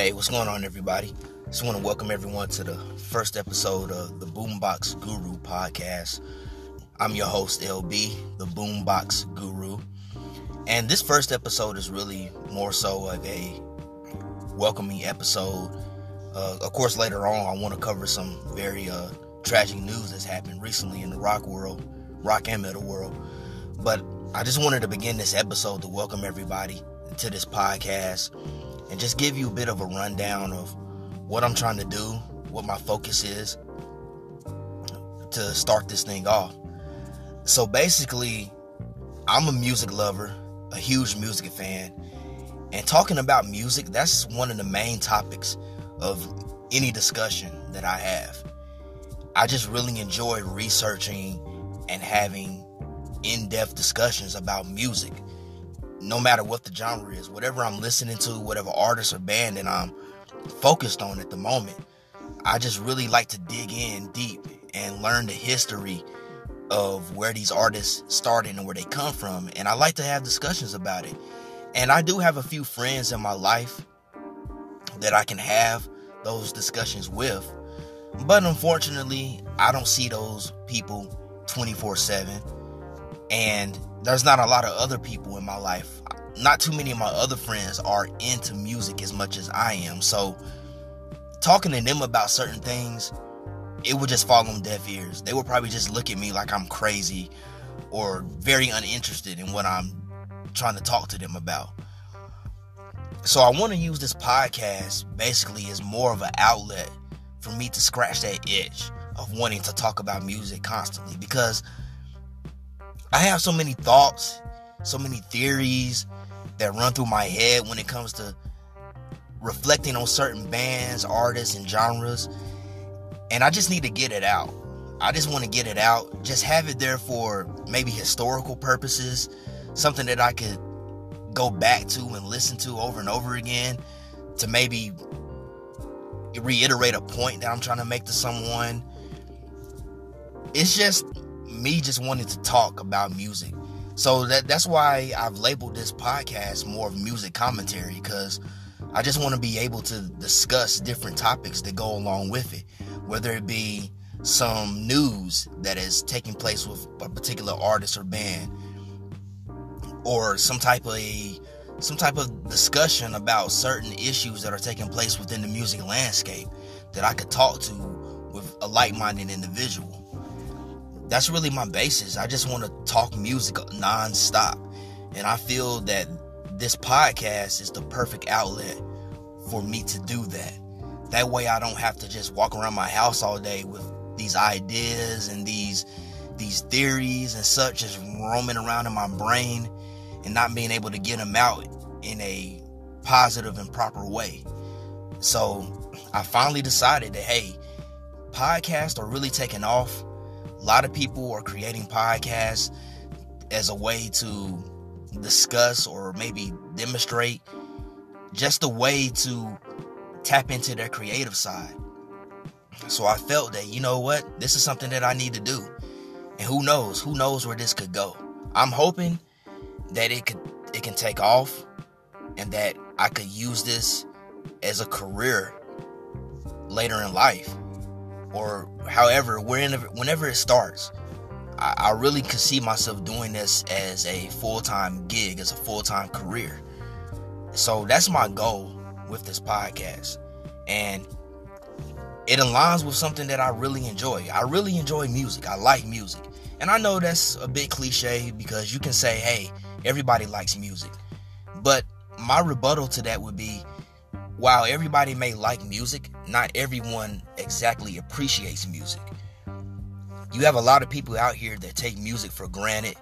Hey, what's going on, everybody? Just want to welcome everyone to the first episode of the Boombox Guru podcast. I'm your host, LB, the Boombox Guru. And this first episode is really more so of a welcoming episode. Uh, of course, later on, I want to cover some very uh, tragic news that's happened recently in the rock world, rock and metal world. But I just wanted to begin this episode to welcome everybody to this podcast and just give you a bit of a rundown of what I'm trying to do, what my focus is to start this thing off. So basically, I'm a music lover, a huge music fan, and talking about music, that's one of the main topics of any discussion that I have. I just really enjoy researching and having in depth discussions about music no matter what the genre is, whatever I'm listening to, whatever artist or band that I'm focused on at the moment, I just really like to dig in deep and learn the history of where these artists started and where they come from. And I like to have discussions about it. And I do have a few friends in my life that I can have those discussions with. But unfortunately, I don't see those people 24 7. And there's not a lot of other people in my life. Not too many of my other friends are into music as much as I am. So talking to them about certain things, it would just fall on deaf ears. They would probably just look at me like I'm crazy or very uninterested in what I'm trying to talk to them about. So I want to use this podcast basically as more of an outlet for me to scratch that itch of wanting to talk about music constantly because I have so many thoughts, so many theories that run through my head when it comes to reflecting on certain bands, artists, and genres. And I just need to get it out. I just want to get it out, just have it there for maybe historical purposes, something that I could go back to and listen to over and over again to maybe reiterate a point that I'm trying to make to someone. It's just me just wanting to talk about music. So that that's why I've labeled this podcast more of music commentary because I just want to be able to discuss different topics that go along with it, whether it be some news that is taking place with a particular artist or band, or some type of some type of discussion about certain issues that are taking place within the music landscape that I could talk to with a like-minded individual that's really my basis. I just want to talk music nonstop. And I feel that this podcast is the perfect outlet for me to do that. That way I don't have to just walk around my house all day with these ideas and these these theories and such just roaming around in my brain and not being able to get them out in a positive and proper way. So I finally decided that hey, podcasts are really taking off a lot of people are creating podcasts as a way to discuss or maybe demonstrate just a way to tap into their creative side. So I felt that, you know what, this is something that I need to do. And who knows, who knows where this could go. I'm hoping that it could it can take off and that I could use this as a career later in life or however, whenever whenever it starts, I, I really could see myself doing this as a full time gig, as a full time career. So that's my goal with this podcast, and it aligns with something that I really enjoy. I really enjoy music. I like music, and I know that's a bit cliche because you can say, "Hey, everybody likes music," but my rebuttal to that would be while everybody may like music, not everyone exactly appreciates music. You have a lot of people out here that take music for granted.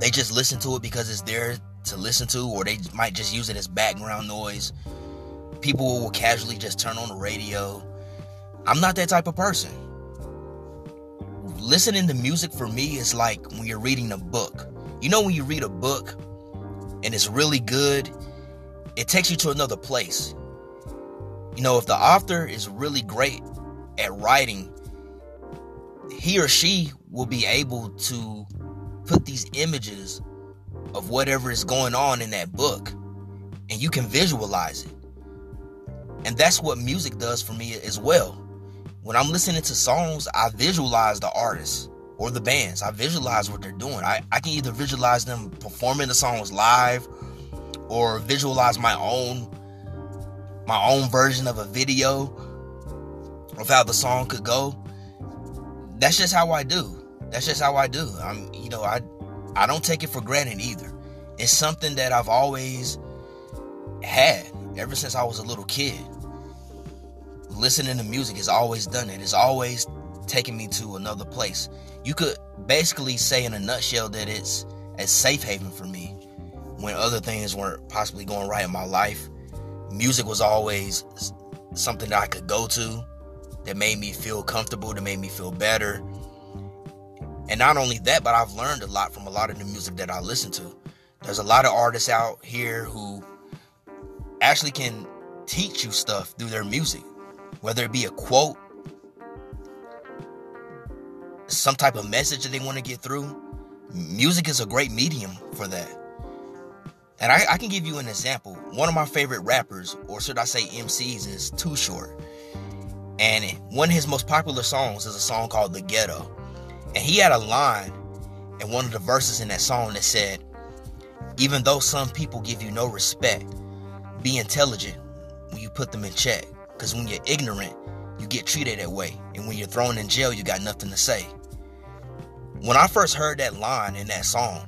They just listen to it because it's there to listen to, or they might just use it as background noise. People will casually just turn on the radio. I'm not that type of person. Listening to music for me is like when you're reading a book. You know, when you read a book and it's really good it takes you to another place. You know, if the author is really great at writing, he or she will be able to put these images of whatever is going on in that book and you can visualize it. And that's what music does for me as well. When I'm listening to songs, I visualize the artists or the bands. I visualize what they're doing. I, I can either visualize them performing the songs live or visualize my own my own version of a video of how the song could go. That's just how I do. That's just how I do. I'm you know, I I don't take it for granted either. It's something that I've always had ever since I was a little kid. Listening to music has always done it. It's always taken me to another place. You could basically say in a nutshell that it's a safe haven for me when other things weren't possibly going right in my life. Music was always something that I could go to that made me feel comfortable, that made me feel better. And not only that, but I've learned a lot from a lot of the music that I listen to. There's a lot of artists out here who actually can teach you stuff through their music, whether it be a quote, some type of message that they want to get through. Music is a great medium for that. And I, I, can give you an example. One of my favorite rappers, or should I say MCs, is Too Short. And one of his most popular songs is a song called The Ghetto. And he had a line in one of the verses in that song that said, Even though some people give you no respect, be intelligent when you put them in check. Because when you're ignorant, you get treated that way. And when you're thrown in jail, you got nothing to say. When I first heard that line in that song,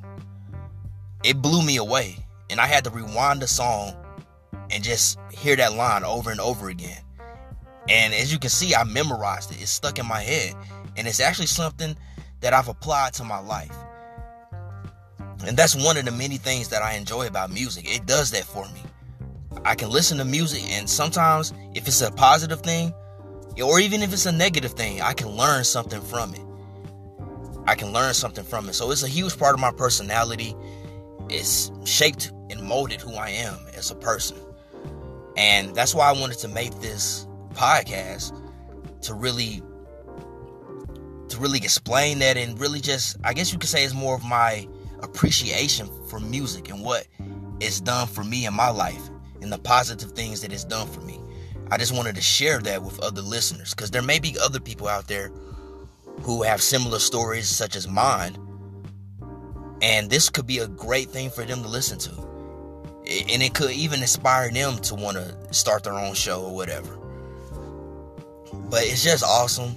it blew me away. And I had to rewind the song and just hear that line over and over again. And as you can see, I memorized it. It's stuck in my head. And it's actually something that I've applied to my life. And that's one of the many things that I enjoy about music. It does that for me. I can listen to music, and sometimes, if it's a positive thing, or even if it's a negative thing, I can learn something from it. I can learn something from it. So it's a huge part of my personality. It's shaped and molded who I am as a person. And that's why I wanted to make this podcast to really to really explain that and really just I guess you could say it's more of my appreciation for music and what it's done for me in my life and the positive things that it's done for me. I just wanted to share that with other listeners because there may be other people out there who have similar stories such as mine. And this could be a great thing for them to listen to. And it could even inspire them to want to start their own show or whatever. But it's just awesome.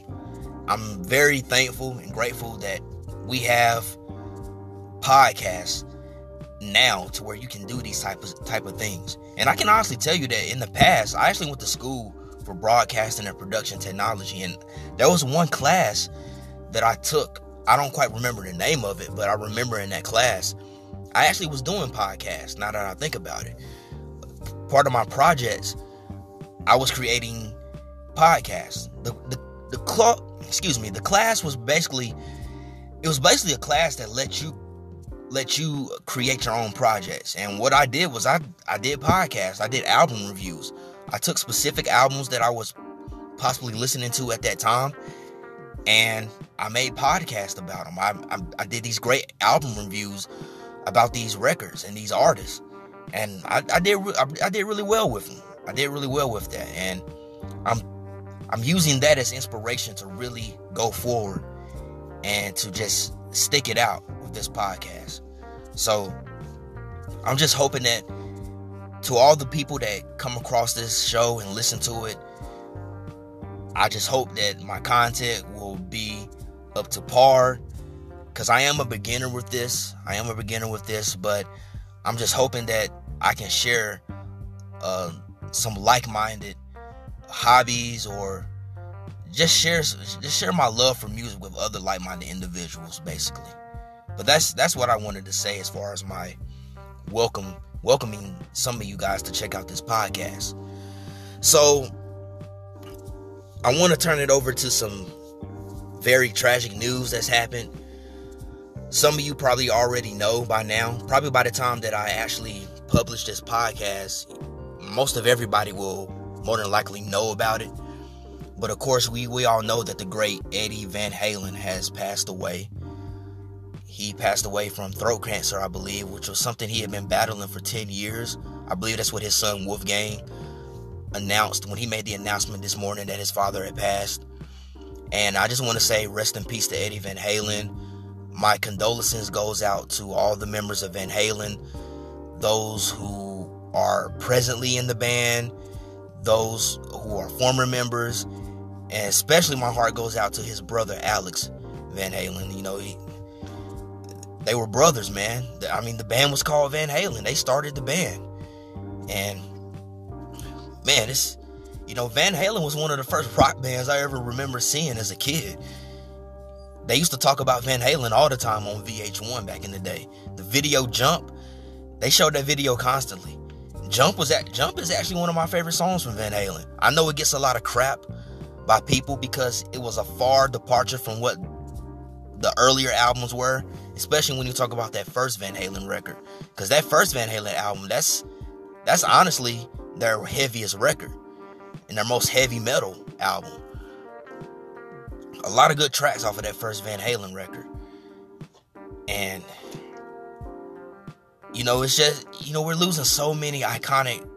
I'm very thankful and grateful that we have podcasts now to where you can do these type of type of things. And I can honestly tell you that in the past, I actually went to school for broadcasting and production technology, and there was one class that I took. I don't quite remember the name of it, but I remember in that class, I actually was doing podcasts. Now that I think about it, part of my projects, I was creating podcasts. The the the club, excuse me, the class was basically it was basically a class that let you let you create your own projects. And what I did was I I did podcasts. I did album reviews. I took specific albums that I was possibly listening to at that time, and I made podcasts about them. I, I, I did these great album reviews about these records and these artists, and I, I did I, I did really well with them. I did really well with that, and I'm I'm using that as inspiration to really go forward and to just stick it out with this podcast. So I'm just hoping that to all the people that come across this show and listen to it, I just hope that my content will be up to par because I am a beginner with this. I am a beginner with this, but I'm just hoping that I can share uh, some like-minded hobbies or just share just share my love for music with other like-minded individuals basically but that's that's what I wanted to say as far as my welcome welcoming some of you guys to check out this podcast. So I want to turn it over to some very tragic news that's happened. Some of you probably already know by now. Probably by the time that I actually publish this podcast, most of everybody will more than likely know about it. But of course, we, we all know that the great Eddie Van Halen has passed away. He passed away from throat cancer, I believe, which was something he had been battling for 10 years. I believe that's what his son Wolfgang announced when he made the announcement this morning that his father had passed. And I just want to say rest in peace to Eddie Van Halen. My condolences goes out to all the members of Van Halen, those who are presently in the band, those who are former members, and especially my heart goes out to his brother Alex Van Halen. You know, he, they were brothers, man. I mean, the band was called Van Halen. They started the band, and man, it's you know, Van Halen was one of the first rock bands I ever remember seeing as a kid. They used to talk about Van Halen all the time on VH1 back in the day. The video Jump, they showed that video constantly. Jump was at Jump is actually one of my favorite songs from Van Halen. I know it gets a lot of crap by people because it was a far departure from what the earlier albums were, especially when you talk about that first Van Halen record. Because that first Van Halen album, that's that's honestly their heaviest record and their most heavy metal album. A lot of good tracks off of that first Van Halen record. And you know, it's just you know, we're losing so many iconic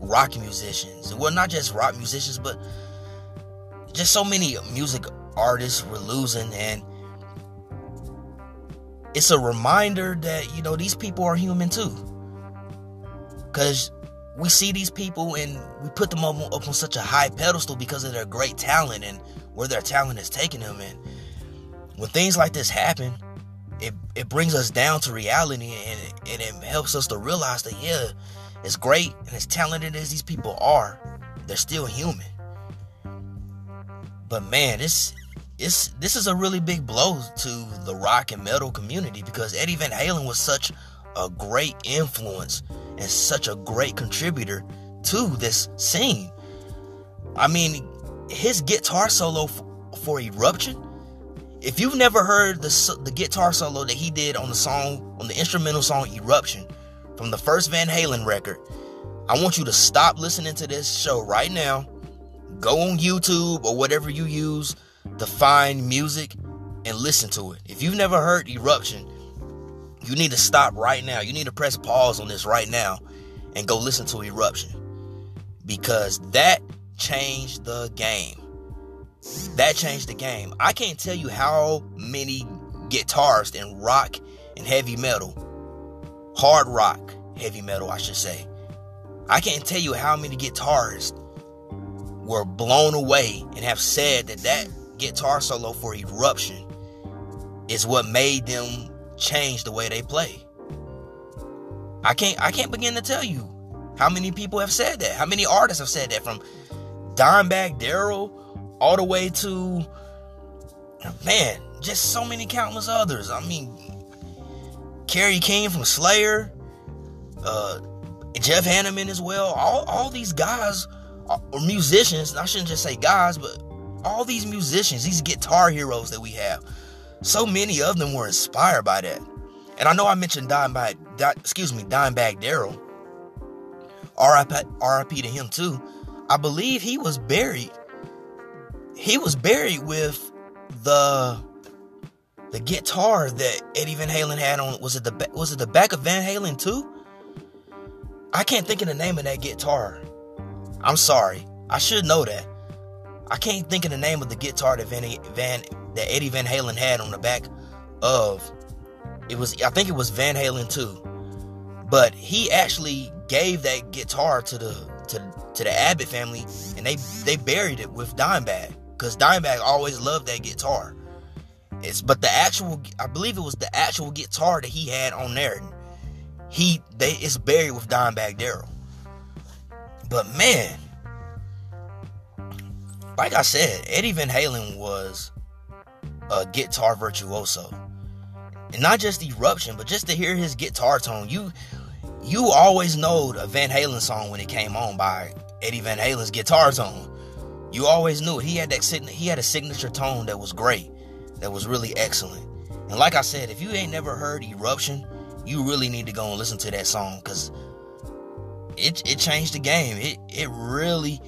rock musicians. Well, not just rock musicians, but just so many music artists we're losing and it's a reminder that you know these people are human too because we see these people and we put them up, up on such a high pedestal because of their great talent and where their talent is taking them. And when things like this happen it, it brings us down to reality and and it helps us to realize that yeah as great and as talented as these people are they're still human. But man, this it's this is a really big blow to the rock and metal community because Eddie Van Halen was such a great influence and such a great contributor to this scene. I mean, his guitar solo f- for Eruption. If you've never heard the the guitar solo that he did on the song on the instrumental song Eruption from the first Van Halen record, I want you to stop listening to this show right now Go on YouTube or whatever you use to find music and listen to it. If you've never heard Eruption, you need to stop right now. You need to press pause on this right now and go listen to Eruption because that changed the game. That changed the game. I can't tell you how many guitarists in rock and heavy metal, hard rock, heavy metal, I should say. I can't tell you how many guitarists were blown away and have said that that guitar solo for Eruption is what made them change the way they play. I can't I can't begin to tell you how many people have said that. How many artists have said that from Dimebag Darrell all the way to man, just so many countless others. I mean, Kerry King from Slayer, uh, Jeff Hanneman as well. All all these guys or musicians, I shouldn't just say guys, but all these musicians, these guitar heroes that we have, so many of them were inspired by that. And I know I mentioned Dimebag, excuse me, Dimebag Darrell. R.I.P. to him too. I believe he was buried. He was buried with the the guitar that Eddie Van Halen had on. Was it the was it the back of Van Halen II? I can't think of the name of that guitar. I'm sorry. I should know that. I can't think of the name of the guitar that Van, Van that Eddie Van Halen had on the back of. It was I think it was Van Halen II. But he actually gave that guitar to the to to the Abbott family and they they buried it with Dimebag cuz Dimebag always loved that guitar. It's but the actual I believe it was the actual guitar that he had on there. He they it's buried with Dimebag Darrell. But man, like I said, Eddie Van Halen was a guitar virtuoso. And not just eruption, but just to hear his guitar tone. You you always know a Van Halen song when it came on by Eddie Van Halen's guitar tone. You always knew it. He had that he had a signature tone that was great, that was really excellent. And like I said, if you ain't never heard Eruption, you really need to go and listen to that song because it it changed the game. It it really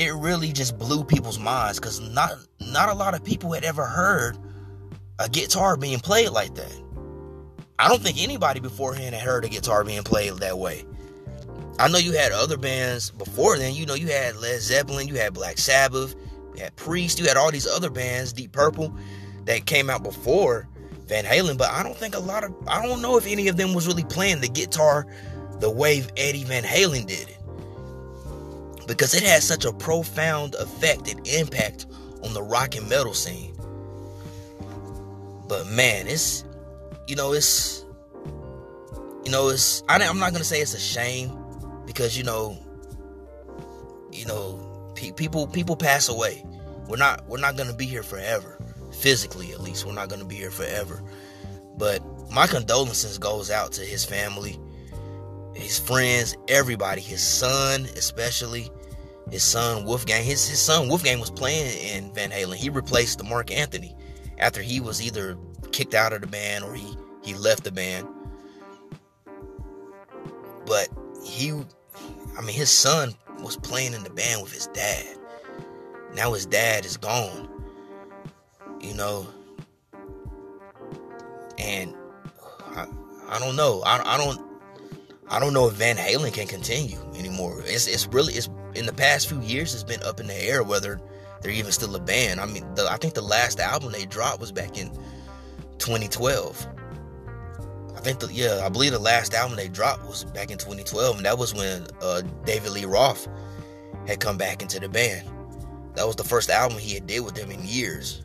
it really just blew people's minds because not not a lot of people had ever heard a guitar being played like that. I don't think anybody beforehand had heard a guitar being played that way. I know you had other bands before then. You know, you had Led Zeppelin, you had Black Sabbath, you had Priest, you had all these other bands, Deep Purple, that came out before Van Halen. But I don't think a lot of, I don't know if any of them was really playing the guitar the way Eddie Van Halen did it. Because it had such a profound effect and impact on the rock and metal scene. But man, it's, you know, it's, you know, it's, I, I'm not to say it's a shame because you know, you know, pe- people people pass away. We're not we're not gonna be here forever, physically at least. We're not gonna be here forever. But my condolences goes out to his family, his friends, everybody, his son especially, his son Wolfgang. His his son Wolfgang was playing in Van Halen. He replaced the Mark Anthony after he was either kicked out of the band or he he left the band. But he I mean, his son was playing in the band with his dad. Now his dad is gone. You know, and I, I don't know. I, I don't I don't know if Van Halen can continue anymore. It's it's really it's in the past few years it's been up in the air whether they're even still a band. I mean, the, I think the last album they dropped was back in 2012. I think the yeah, I believe the last album they dropped was back in 2012, and that was when uh, David Lee Roth had come back into the band. That was the first album he had did with them in years.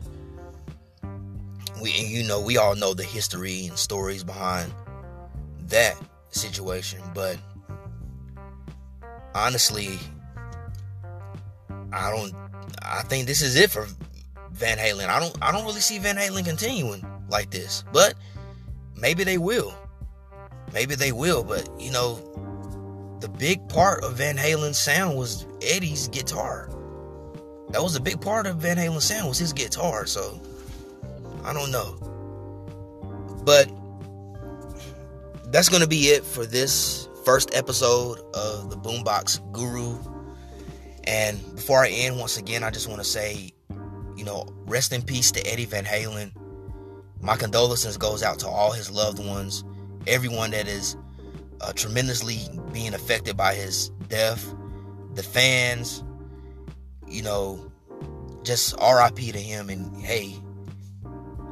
We and you know we all know the history and stories behind that situation, but honestly, I don't. I think this is it for Van Halen. I don't. I don't really see Van Halen continuing like this, but maybe they will. Maybe they will, but you know, the big part of Van Halen's sound was Eddie's guitar. That was a big part of Van Halen's sound was his guitar, so I don't know. But that's gonna be it for this first episode of the Boombox Guru. And before I end, once again, I just want to say, you know, rest in peace to Eddie Van Halen. My condolences goes out to all his loved ones, everyone that is uh, tremendously being affected by his death, the fans, you know, just RIP to him. And hey,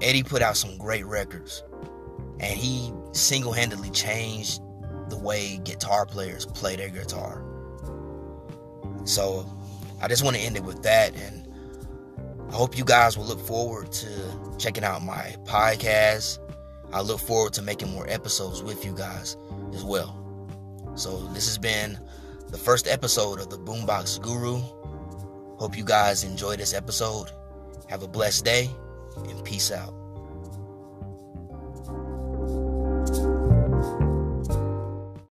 Eddie put out some great records, and he single-handedly changed the way guitar players play their guitar. So I just want to end it with that. And I hope you guys will look forward to checking out my podcast. I look forward to making more episodes with you guys as well. So this has been the first episode of the Boombox Guru. Hope you guys enjoy this episode. Have a blessed day and peace out.